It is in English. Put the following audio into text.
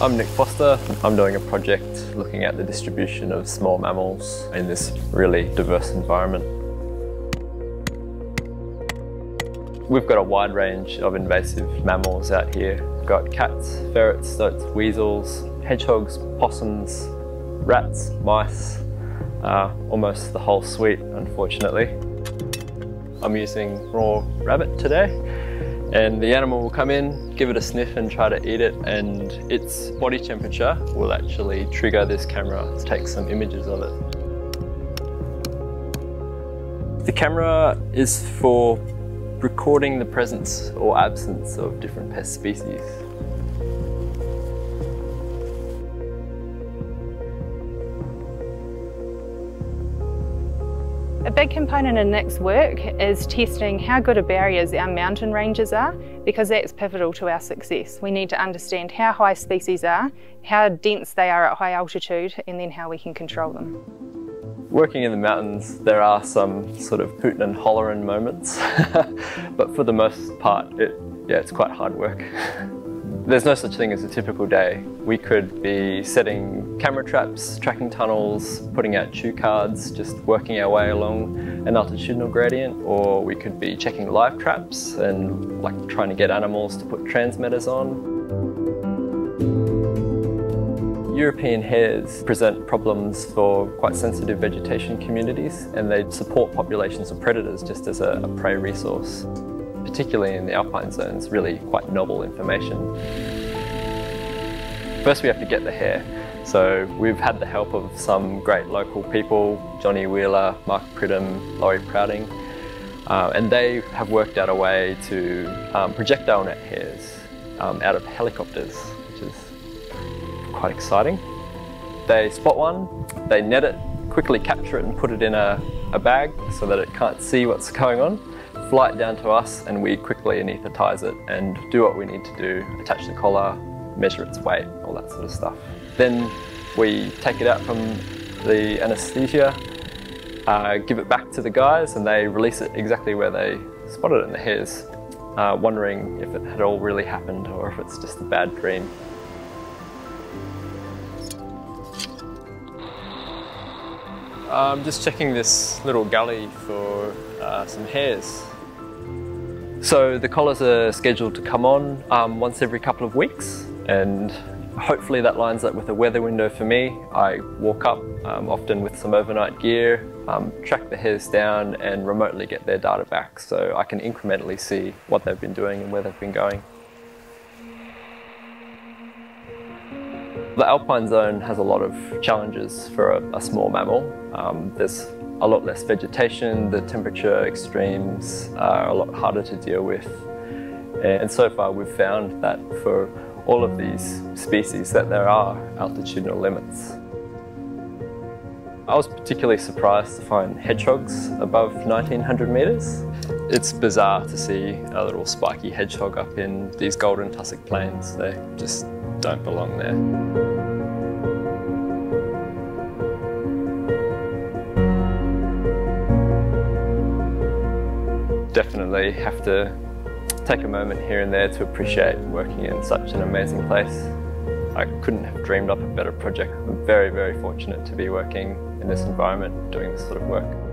I'm Nick Foster. I'm doing a project looking at the distribution of small mammals in this really diverse environment. We've got a wide range of invasive mammals out here. We've got cats, ferrets, stoats, weasels, hedgehogs, possums, rats, mice, uh, almost the whole suite unfortunately. I'm using raw rabbit today and the animal will come in, give it a sniff and try to eat it and its body temperature will actually trigger this camera to take some images of it. The camera is for recording the presence or absence of different pest species. A big component in Nick's work is testing how good a barriers our mountain ranges are because that's pivotal to our success. We need to understand how high species are, how dense they are at high altitude and then how we can control them. Working in the mountains, there are some sort of hootin' and hollerin' moments, but for the most part, it, yeah, it's quite hard work. There's no such thing as a typical day. We could be setting camera traps, tracking tunnels, putting out chew cards, just working our way along an altitudinal gradient, or we could be checking live traps and like trying to get animals to put transmitters on. European hares present problems for quite sensitive vegetation communities and they support populations of predators just as a, a prey resource particularly in the alpine zones, really quite novel information. First we have to get the hare. So we've had the help of some great local people, Johnny Wheeler, Mark Pridham, Laurie Prouting, uh, and they have worked out a way to um, projectile net hares um, out of helicopters, which is quite exciting. They spot one, they net it, quickly capture it and put it in a, a bag so that it can't see what's going on fly it down to us and we quickly anaesthetize it and do what we need to do, attach the collar, measure its weight, all that sort of stuff. Then we take it out from the anaesthesia, uh, give it back to the guys and they release it exactly where they spotted it in the hairs, uh, wondering if it had all really happened or if it's just a bad dream. I'm just checking this little gully for uh, some hares. So the collars are scheduled to come on um, once every couple of weeks and hopefully that lines up with a weather window for me. I walk up um, often with some overnight gear, um, track the hares down and remotely get their data back so I can incrementally see what they've been doing and where they've been going. The alpine zone has a lot of challenges for a, a small mammal. Um, there's a lot less vegetation, the temperature extremes are a lot harder to deal with. And so far we've found that for all of these species that there are altitudinal limits. I was particularly surprised to find hedgehogs above 1900 metres. It's bizarre to see a little spiky hedgehog up in these golden tussock plains. They just don't belong there. Definitely have to take a moment here and there to appreciate working in such an amazing place. I couldn't have dreamed up a better project. I'm very, very fortunate to be working in this environment, doing this sort of work.